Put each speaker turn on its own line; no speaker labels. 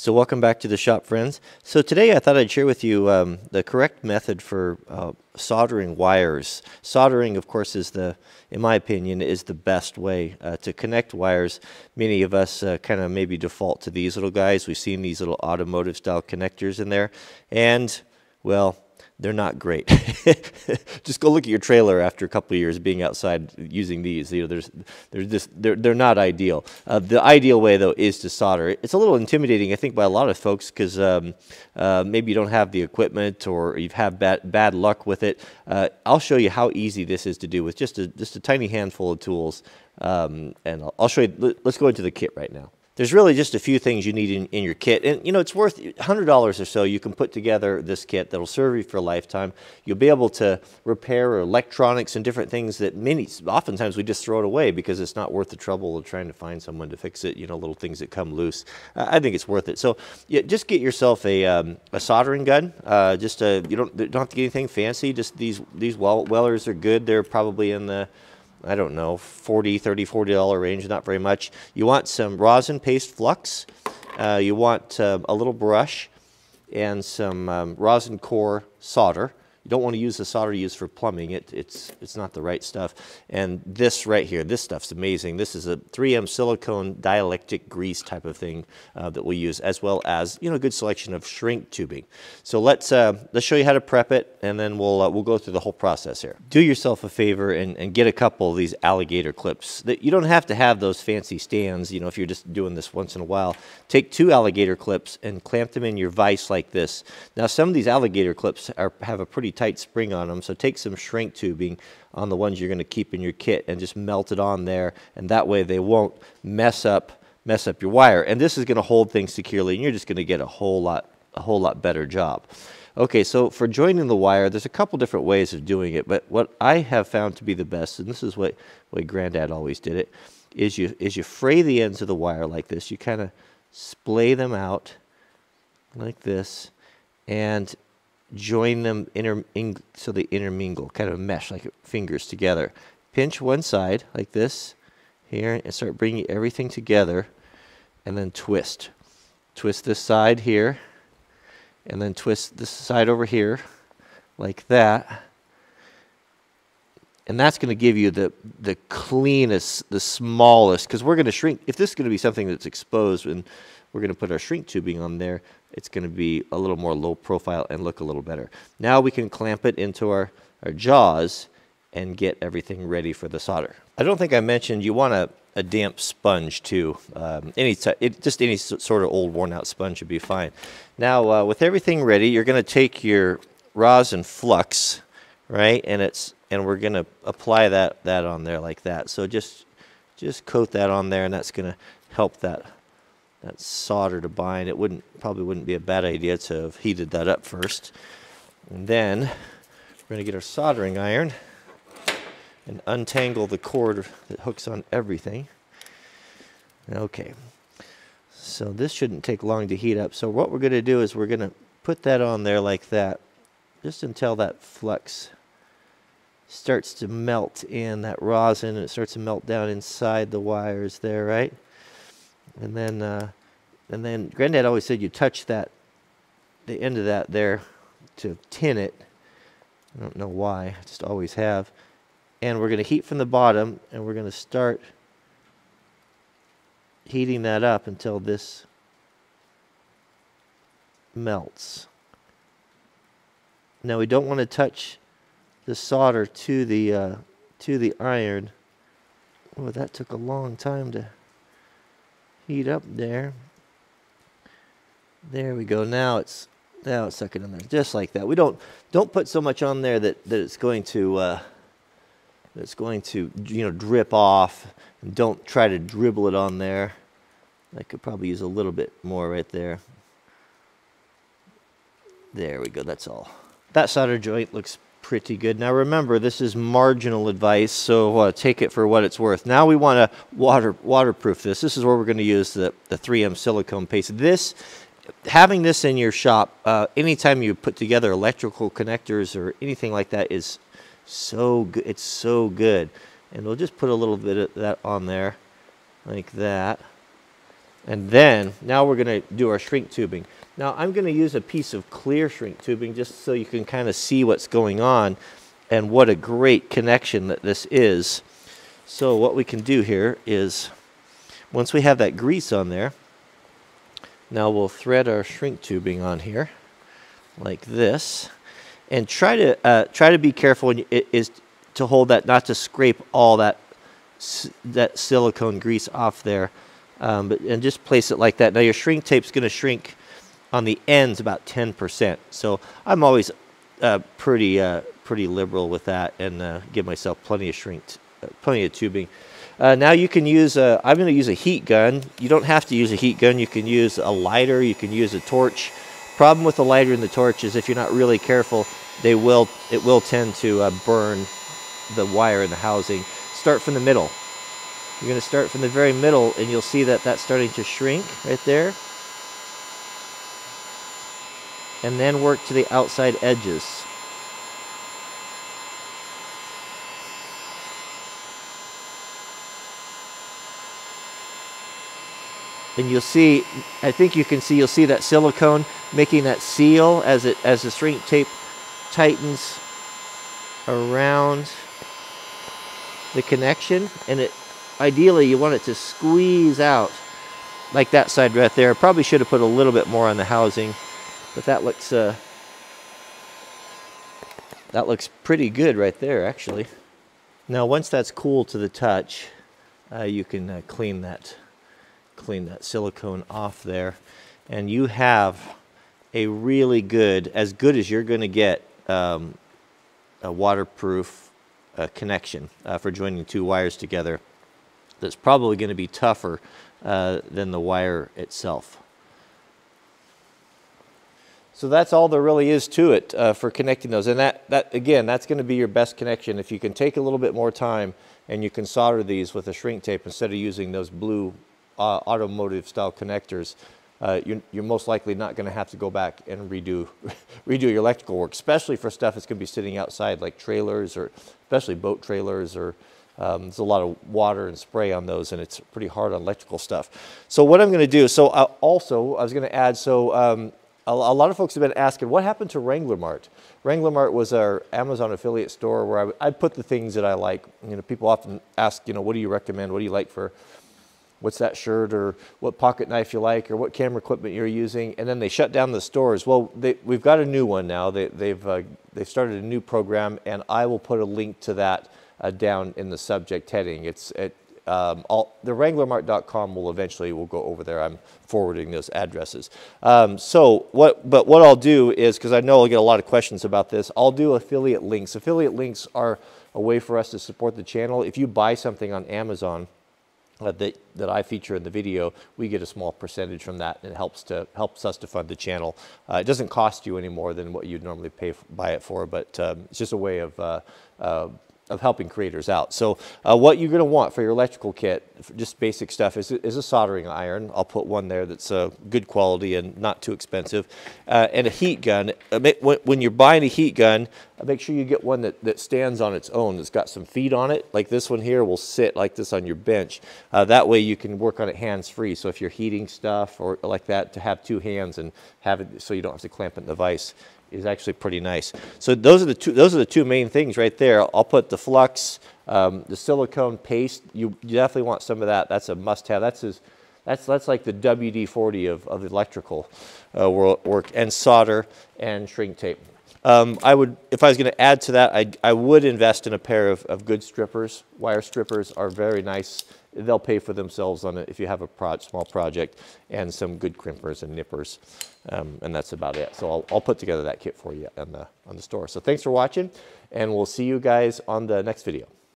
So welcome back to the shop, friends. So today I thought I'd share with you um, the correct method for uh, soldering wires. Soldering, of course, is the, in my opinion, is the best way uh, to connect wires. Many of us uh, kind of maybe default to these little guys. We've seen these little automotive style connectors in there. And, well, they're not great. just go look at your trailer after a couple of years being outside using these. You know, there's, they're just they're they're not ideal. Uh, the ideal way though is to solder. It's a little intimidating, I think, by a lot of folks because um, uh, maybe you don't have the equipment or you've had bad bad luck with it. Uh, I'll show you how easy this is to do with just a just a tiny handful of tools, um, and I'll, I'll show you. Let's go into the kit right now there's really just a few things you need in, in your kit. And, you know, it's worth $100 or so. You can put together this kit that'll serve you for a lifetime. You'll be able to repair electronics and different things that many, oftentimes we just throw it away because it's not worth the trouble of trying to find someone to fix it, you know, little things that come loose. Uh, I think it's worth it. So yeah, just get yourself a, um, a soldering gun. Uh, just a, you don't, don't have to get anything fancy. Just these, these Wellers are good. They're probably in the, I don't know, 40 30 $40 range, not very much. You want some rosin paste flux. Uh, you want uh, a little brush and some um, rosin core solder. You don't want to use the solder you use for plumbing. It, it's, it's not the right stuff. And this right here, this stuff's amazing. This is a 3M silicone dielectric grease type of thing uh, that we use, as well as you know a good selection of shrink tubing. So let's uh, let's show you how to prep it, and then we'll uh, we'll go through the whole process here. Do yourself a favor and, and get a couple of these alligator clips. That you don't have to have those fancy stands. You know, if you're just doing this once in a while, take two alligator clips and clamp them in your vise like this. Now, some of these alligator clips are, have a pretty tight spring on them. So take some shrink tubing on the ones you're going to keep in your kit and just melt it on there. And that way they won't mess up mess up your wire. And this is going to hold things securely and you're just going to get a whole lot a whole lot better job. Okay, so for joining the wire, there's a couple different ways of doing it, but what I have found to be the best, and this is what, what Granddad always did it, is you is you fray the ends of the wire like this. You kind of splay them out like this, and join them inter so they intermingle, kind of mesh like fingers together. Pinch one side like this here and start bringing everything together and then twist. Twist this side here and then twist this side over here like that. And that's going to give you the, the cleanest, the smallest, because we're going to shrink. If this is going to be something that's exposed and we're going to put our shrink tubing on there, it's going to be a little more low profile and look a little better. Now we can clamp it into our, our jaws and get everything ready for the solder. I don't think I mentioned you want a, a damp sponge too. Um, any it, just any sort of old worn out sponge would be fine. Now uh, with everything ready, you're going to take your rosin flux, right, and it's and we're going to apply that that on there like that. So just just coat that on there, and that's going to help that that solder to bind. It wouldn't probably wouldn't be a bad idea to have heated that up first. And then we're going to get our soldering iron and untangle the cord that hooks on everything. Okay, so this shouldn't take long to heat up. So what we're going to do is we're going to put that on there like that, just until that flux starts to melt in that rosin and it starts to melt down inside the wires there, right? And then, uh, and then Granddad always said you touch that, the end of that there to tin it. I don't know why, I just always have. And we're going to heat from the bottom and we're going to start heating that up until this melts. Now we don't want to touch the solder to the uh, to the iron. Oh, that took a long time to heat up there. There we go. Now it's now it's sucking in there, just like that. We don't don't put so much on there that that it's going to uh, that's going to you know drip off, and don't try to dribble it on there. I could probably use a little bit more right there. There we go. That's all. That solder joint looks pretty good. Now remember, this is marginal advice, so uh, take it for what it's worth. Now we want to water waterproof this. This is where we're going to use the, the 3M silicone paste. This, having this in your shop, uh, anytime you put together electrical connectors or anything like that is so good. It's so good. And we'll just put a little bit of that on there, like that. And then, now we're going to do our shrink tubing. Now I'm going to use a piece of clear shrink tubing just so you can kind of see what's going on and what a great connection that this is. So what we can do here is, once we have that grease on there, now we'll thread our shrink tubing on here like this and try to uh, try to be careful when you, it is to hold that not to scrape all that that silicone grease off there um, but, and just place it like that. Now your shrink tape is going to shrink on the ends about 10%. So I'm always uh, pretty uh, pretty liberal with that and uh, give myself plenty of shrink, uh, plenty of tubing. Uh, now you can use, a, I'm going to use a heat gun. You don't have to use a heat gun. You can use a lighter. You can use a torch. Problem with the lighter and the torch is if you're not really careful, they will, it will tend to uh, burn the wire in the housing. Start from the middle. You're going to start from the very middle and you'll see that that's starting to shrink right there. And then work to the outside edges. and you'll see I think you can see you'll see that silicone making that seal as it as the shrink tape tightens around the connection. And it ideally you want it to squeeze out like that side right there. Probably should have put a little bit more on the housing but that looks uh, that looks pretty good right there actually now once that's cool to the touch uh, you can uh, clean that clean that silicone off there and you have a really good as good as you're going to get um, a waterproof uh, connection uh, for joining two wires together that's probably going to be tougher uh, than the wire itself. So that's all there really is to it uh, for connecting those. And that, that again, that's going to be your best connection. If you can take a little bit more time and you can solder these with a shrink tape instead of using those blue uh, automotive style connectors, uh, you're, you're, most likely not going to have to go back and redo, redo your electrical work, especially for stuff that's going to be sitting outside like trailers or especially boat trailers or um, there's a lot of water and spray on those and it's pretty hard on electrical stuff. So what I'm going to do, so uh, also I was going to add, so um, a, lot of folks have been asking, what happened to Wrangler Mart? Wrangler Mart was our Amazon affiliate store where I, I put the things that I like. You know, people often ask, you know, what do you recommend? What do you like for what's that shirt or what pocket knife you like or what camera equipment you're using and then they shut down the stores well they, we've got a new one now they, they've uh, they've started a new program and i will put a link to that uh, down in the subject heading it's at um, all, the wranglermart.com will eventually will go over there. I'm forwarding those addresses. Um, so what, but what I'll do is, because I know I'll get a lot of questions about this, I'll do affiliate links. Affiliate links are a way for us to support the channel. If you buy something on Amazon, uh, that, that I feature in the video, we get a small percentage from that and it helps, to, helps us to fund the channel. Uh, it doesn't cost you any more than what you'd normally pay buy it for, but um, it's just a way of uh, uh of helping creators out. So uh, what you're going to want for your electrical kit, just basic stuff, is, is a soldering iron. I'll put one there that's uh, good quality and not too expensive. Uh, and a heat gun. Uh, when you're buying a heat gun, uh, make sure you get one that, that stands on its own, that's got some feet on it. Like this one here will sit like this on your bench. Uh, that way you can work on it hands-free. So if you're heating stuff or like that, to have two hands and have it so you don't have to clamp it in the vise is actually pretty nice. So those are the two, those are the two main things right there. I'll put the flux, um, the silicone paste. You, you, definitely want some of that. That's a must-have. That's his, that's that's like the WD-40 of, of electrical uh, work and solder and shrink tape. Um, I would, if I was going to add to that, I, I would invest in a pair of, of good strippers. Wire strippers are very nice they'll pay for themselves on it if you have a pro small project and some good crimpers and nippers. Um, and that's about it. So I'll, I'll, put together that kit for you on the, on the store. So thanks for watching and we'll see you guys on the next video.